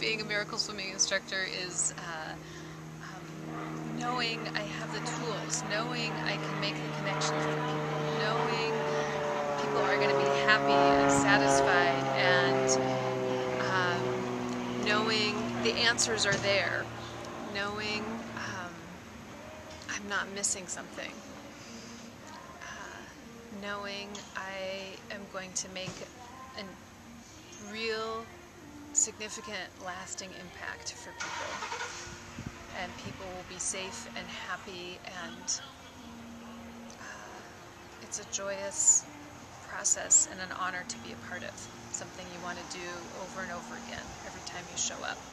being a miracle swimming instructor is uh, um, knowing I have the tools, knowing I can make the connections with people, knowing people are going to be happy and satisfied, and um, knowing the answers are there, knowing um, I'm not missing something, uh, knowing I am going to make a real significant lasting impact for people and people will be safe and happy and uh, it's a joyous process and an honor to be a part of something you want to do over and over again every time you show up.